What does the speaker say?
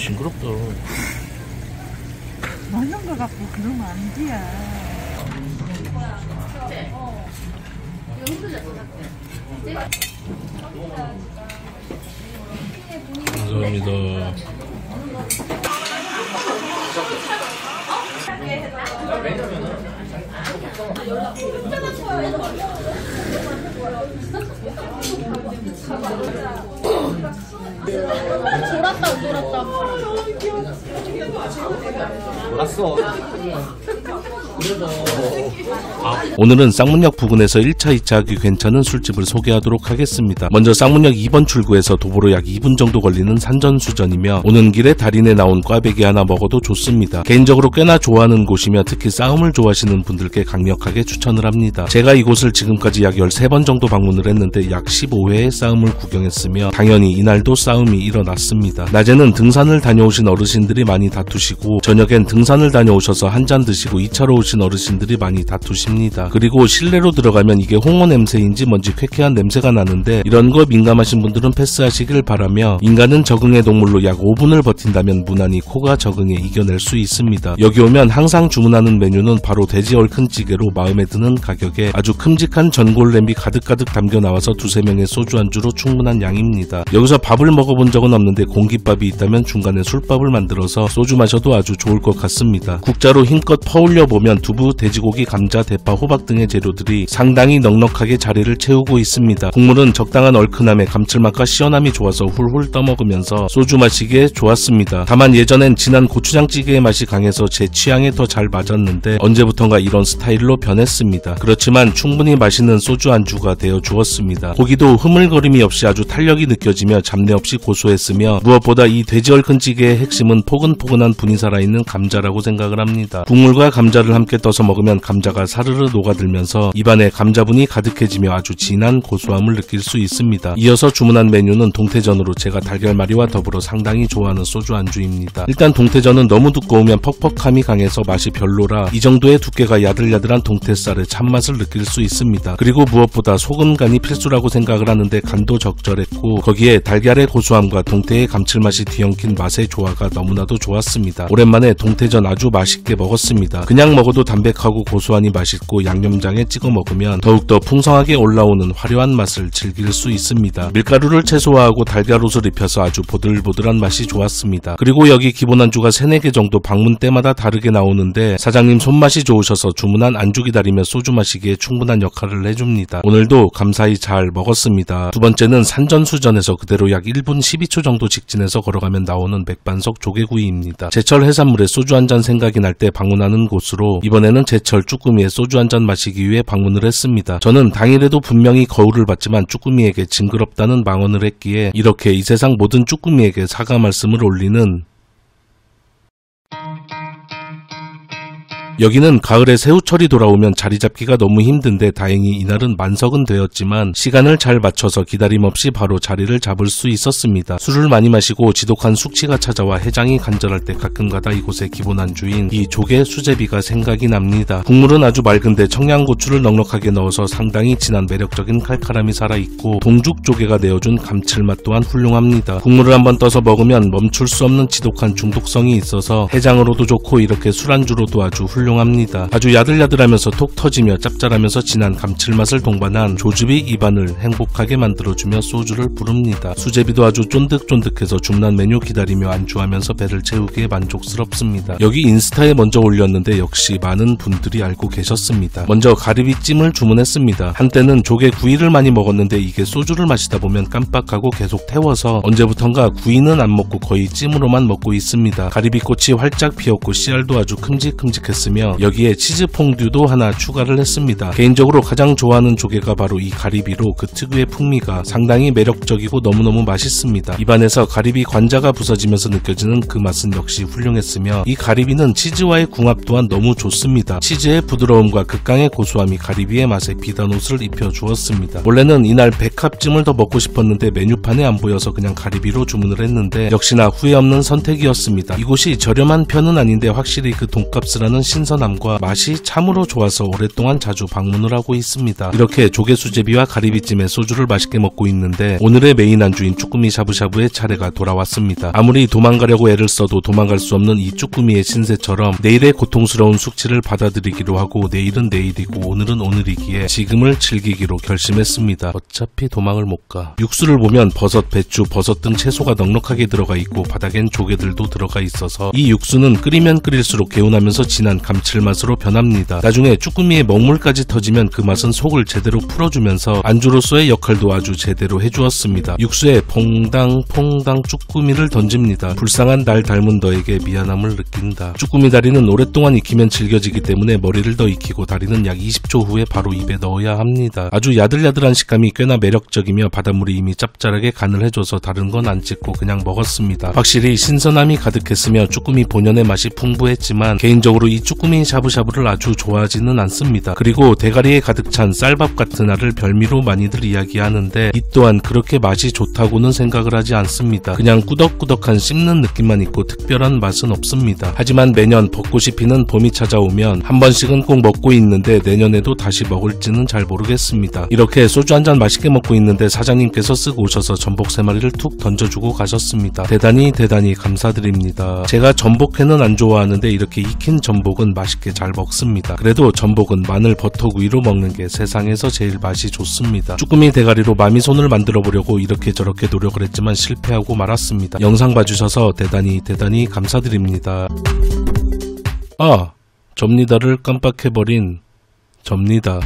징그럽다. 먹는 거 갖고 그러면 안 돼. 감사합니다. 돌았다 돌았다 몰랐어. 오늘은 쌍문역 부근에서 1차, 2차 하기 괜찮은 술집을 소개하도록 하겠습니다. 먼저 쌍문역 2번 출구에서 도보로 약 2분 정도 걸리는 산전수전이며 오는 길에 달인에 나온 꽈배기 하나 먹어도 좋습니다. 개인적으로 꽤나 좋아하는 곳이며 특히 싸움을 좋아하시는 분들께 강력하게 추천을 합니다. 제가 이곳을 지금까지 약 13번 정도 방문을 했는데 약 15회의 싸움을 구경했으며 당연히 이날도 싸움이 일어났습니다. 낮에는 등산을 다녀오신 어르신들이 많이 다투시고 저녁엔 등산을 다녀오셔서 한 잔 드시고 2차로 오신 어르신들이 많이 다투십니다. 그리고 실내로 들어가면 이게 홍어 냄새인지 뭔지 쾌쾌한 냄새가 나는데 이런 거 민감하신 분들은 패스하시길 바라며 인간은 적응의 동물로 약 5분을 버틴다면 무난히 코가 적응에 이겨낼 수 있습니다. 여기 오면 항상 주문하는 메뉴는 바로 돼지 얼큰 찌개로 마음에 드는 가격에 아주 큼직한 전골 냄비 가득 가득 담겨 나와서 두세 명의 소주 안주로 충분한 양입니다. 여기서 밥을 먹어본 적은 없는데 공깃밥이 있다면 중간에 술밥을 만들어서 소주 마셔도 아주 좋을 것 같습니다. 국자로 힘껏 퍼올려 보면 두부, 돼지고기, 감자, 대파, 호박 등의 재료들이 상당히 넉넉하게 자리를 채우고 있습니다. 국물은 적당한 얼큰함에 감칠맛과 시원함이 좋아서 훌훌 떠먹으면서 소주 마시기에 좋았습니다. 다만 예전엔 진한 고추장찌개의 맛이 강해서 제 취향에 더 잘 맞았는데 언제부턴가 이런 스타일로 변했습니다. 그렇지만 충분히 맛있는 소주 안주가 되어 주었습니다. 고기도 흐물거림이 없이 아주 탄력이 느껴지며 잡내 없이 고소했으며 무엇보다 이 돼지 얼큰찌개의 핵심은 포근포근한 분이 살아있는 감자라고 생각을 합니다. 국물과 감자를 함께 떠서 먹으면 감자가 사르르 녹아들면서 입안에 감자분이 가득해지며 아주 진한 고소함을 느낄 수 있습니다. 이어서 주문한 메뉴는 동태전으로 제가 달걀말이와 더불어 상당히 좋아하는 소주 안주입니다. 일단 동태전은 너무 두꺼우면 퍽퍽함이 강해서 맛이 별로라 이 정도의 두께가 야들야들한 동태살의 참맛을 느낄 수 있습니다. 그리고 무엇보다 소금 간이 필수라고 생각을 하는데 간도 적절했고 거기에 달걀의 고소함과 동태의 감칠맛이 뒤엉킨 맛의 조화가 너무나도 좋았습니다. 오랜만에 동태전 아주 맛있게 먹었습니다. 그냥 먹어도 담백하고 고소하니 맛있고 양념장에 찍어 먹으면 더욱더 풍성하게 올라오는 화려한 맛을 즐길 수 있습니다. 밀가루를 최소화하고 달걀옷을 입혀서 아주 보들보들한 맛이 좋았습니다. 그리고 여기 기본 안주가 3, 4개 정도 방문 때마다 다르게 나오는데 사장님 손맛이 좋으셔서 주문한 안주 기다리며 소주 마시기에 충분한 역할을 해줍니다. 오늘 도 감사히 잘 먹었습니다. 두 번째는 산전수전에서 그대로 약 1분 12초 정도 직진해서 걸어가면 나오는 맥반석 조개구이입니다. 제철 해산물에 소주 한 잔 생각이 날 때 방문하는 곳으로 이번에는 제철 쭈꾸미에 소주 한 잔 마시기 위해 방문을 했습니다. 저는 당일에도 분명히 거울을 봤지만 쭈꾸미에게 징그럽다는 망언을 했기에 이렇게 이 세상 모든 쭈꾸미에게 사과 말씀을 올리는 여기는 가을에 새우철이 돌아오면 자리 잡기가 너무 힘든데 다행히 이날은 만석은 되었지만 시간을 잘 맞춰서 기다림 없이 바로 자리를 잡을 수 있었습니다. 술을 많이 마시고 지독한 숙취가 찾아와 해장이 간절할 때 가끔가다 이곳의 기본 안주인 이 조개 수제비가 생각이 납니다. 국물은 아주 맑은데 청양고추를 넉넉하게 넣어서 상당히 진한 매력적인 칼칼함이 살아있고 동죽 조개가 내어준 감칠맛 또한 훌륭합니다. 국물을 한번 떠서 먹으면 멈출 수 없는 지독한 중독성이 있어서 해장으로도 좋고 이렇게 술안주로도 아주 훌륭합니다. 아주 야들야들하면서 톡 터지며 짭짤하면서 진한 감칠맛을 동반한 조즙이 입안을 행복하게 만들어주며 소주를 부릅니다. 수제비도 아주 쫀득쫀득해서 주문한 메뉴 기다리며 안주하면서 배를 채우기에 만족스럽습니다. 여기 인스타에 먼저 올렸는데 역시 많은 분들이 알고 계셨습니다. 먼저 가리비찜을 주문했습니다. 한때는 조개 구이를 많이 먹었는데 이게 소주를 마시다 보면 깜빡하고 계속 태워서 언제부턴가 구이는 안 먹고 거의 찜으로만 먹고 있습니다. 가리비꽃이 활짝 피었고 씨알도 아주 큼직큼직했으며 여기에 치즈 퐁듀도 하나 추가를 했습니다. 개인적으로 가장 좋아하는 조개가 바로 이 가리비로 그 특유의 풍미가 상당히 매력적이고 너무너무 맛있습니다. 입안에서 가리비 관자가 부서지면서 느껴지는 그 맛은 역시 훌륭했으며 이 가리비는 치즈와의 궁합 또한 너무 좋습니다. 치즈의 부드러움과 극강의 고소함이 가리비의 맛에 비단 옷을 입혀 주었습니다. 원래는 이날 백합찜을 더 먹고 싶었는데 메뉴판에 안 보여서 그냥 가리비로 주문을 했는데 역시나 후회 없는 선택이었습니다. 이곳이 저렴한 편은 아닌데 확실히 그 돈값을 하는 신 신선함과 맛이 참으로 좋아서 오랫동안 자주 방문을 하고 있습니다. 이렇게 조개수제비와 가리비찜에 소주를 맛있게 먹고 있는데 오늘의 메인 안주인 쭈꾸미 샤브샤브의 차례가 돌아왔습니다. 아무리 도망가려고 애를 써도 도망갈 수 없는 이 쭈꾸미의 신세처럼 내일의 고통스러운 숙취를 받아들이기로 하고 내일은 내일이고 오늘은 오늘이기에 지금을 즐기기로 결심했습니다. 어차피 도망을 못 가. 육수를 보면 버섯, 배추, 버섯 등 채소가 넉넉하게 들어가 있고 바닥엔 조개들도 들어가 있어서 이 육수는 끓이면 끓일수록 개운하면서 진한 감칠맛으로 변합니다. 나중에 쭈꾸미의 먹물까지 터지면 그 맛은 속을 제대로 풀어주면서 안주로서의 역할도 아주 제대로 해주었습니다. 육수에 퐁당 퐁당 쭈꾸미를 던집니다. 불쌍한 날 닮은 너에게 미안함을 느낀다. 쭈꾸미 다리는 오랫동안 익히면 질겨지기 때문에 머리를 더 익히고 다리는 약 20초 후에 바로 입에 넣어야 합니다. 아주 야들야들한 식감이 꽤나 매력적이며 바닷물이 이미 짭짤하게 간을 해줘서 다른 건 안 찍고 그냥 먹었습니다. 확실히 신선함이 가득했으며 쭈꾸미 본연의 맛이 풍부했지만 개인적으로 이 쭈꾸미 샤브샤브를 아주 좋아하지는 않습니다. 그리고 대가리에 가득 찬 쌀밥 같은 알을 별미로 많이들 이야기하는데 이 또한 그렇게 맛이 좋다고는 생각을 하지 않습니다. 그냥 꾸덕꾸덕한 씹는 느낌만 있고 특별한 맛은 없습니다. 하지만 매년 벚꽃이 피는 봄이 찾아오면 한 번씩은 꼭 먹고 있는데 내년에도 다시 먹을지는 잘 모르겠습니다. 이렇게 소주 한 잔 맛있게 먹고 있는데 사장님께서 쓱 오셔서 전복 세 마리를 툭 던져주고 가셨습니다. 대단히 대단히 감사드립니다. 제가 전복회는 안 좋아하는데 이렇게 익힌 전복은 맛있게 잘 먹습니다. 그래도 전복은 마늘 버터구이로 먹는 게 세상에서 제일 맛이 좋습니다. 쭈꾸미 대가리로 마미손을 만들어 보려고 이렇게 저렇게 노력을 했지만 실패하고 말았습니다. 영상 봐주셔서 대단히 대단히 감사드립니다. 아, 접니다를 깜빡해버린 접니다.